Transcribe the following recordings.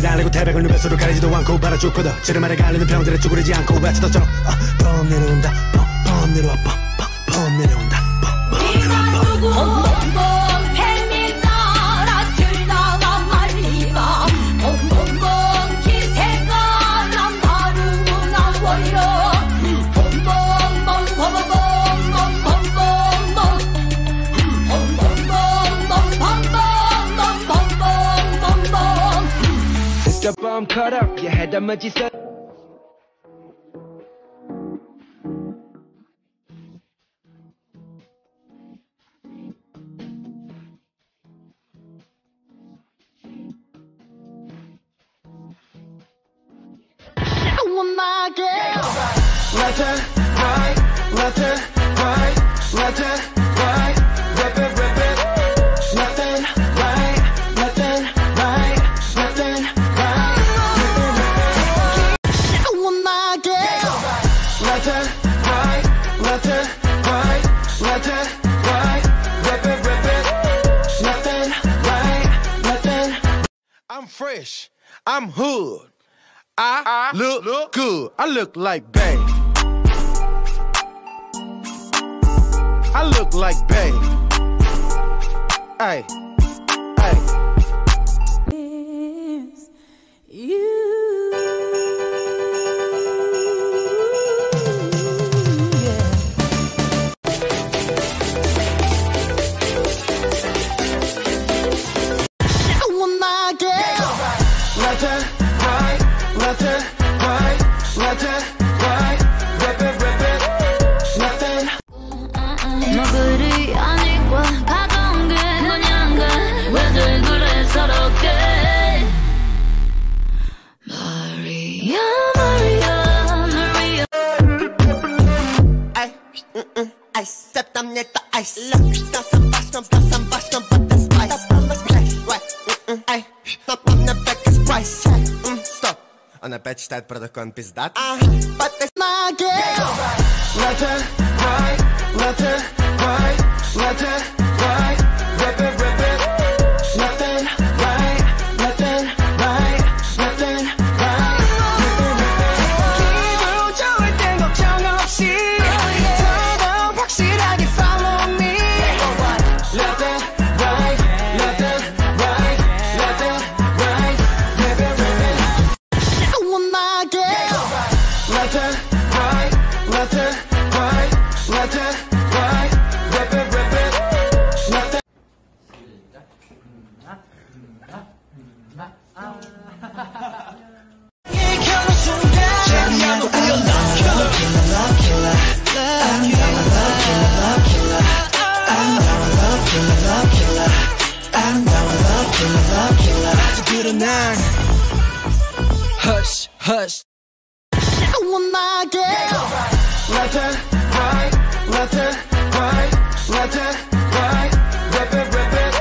얼굴을 달래고 태백을 눈뱃으로 가리지도 않고 바라쫓거든. 지름 아래 갈리는 병들에 쭈그리지 않고 외치더처럼 아, 펌 내려온다. 펌, 펌 내려와 펌, 펌, 펌 내려온다. 펌, 펌 내려와 펌. Bomb cut up, head up, much said. Left hand, right, left hand, fresh, I'm hood. I, look, look good. I look like babe. I look like. Hey, hey. stepped on it, the ice. Look, got some bust, some bust, some bust, some but the spice. Play, right, mm-mm, I, not on the back is price. Mm, stop. Он опять считает протокол пиздат. А, but this my girl. left hand, right, left Hush, hush. Left hand, right, left hand, right, left hand, right, rip it, rip it.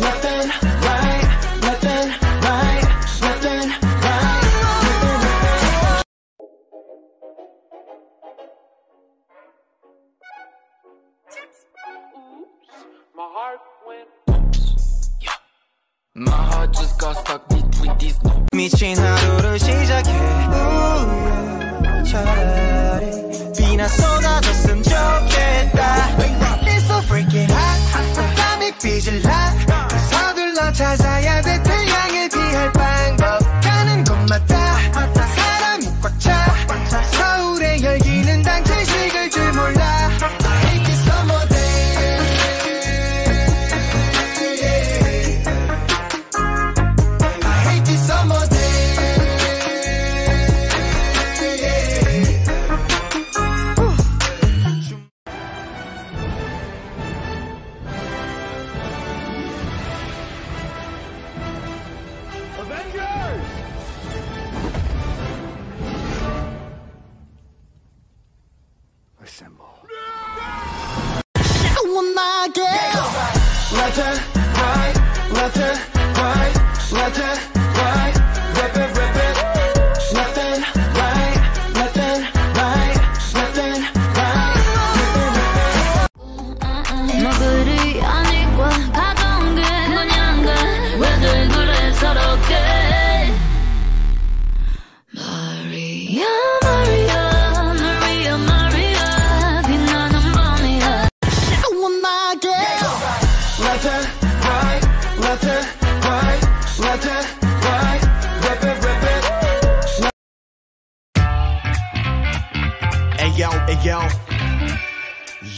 Left hand, right, left hand, right, left hand, right, rip it, rip it. My heart just got stuck between these 미친 하루를 Left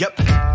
Yep.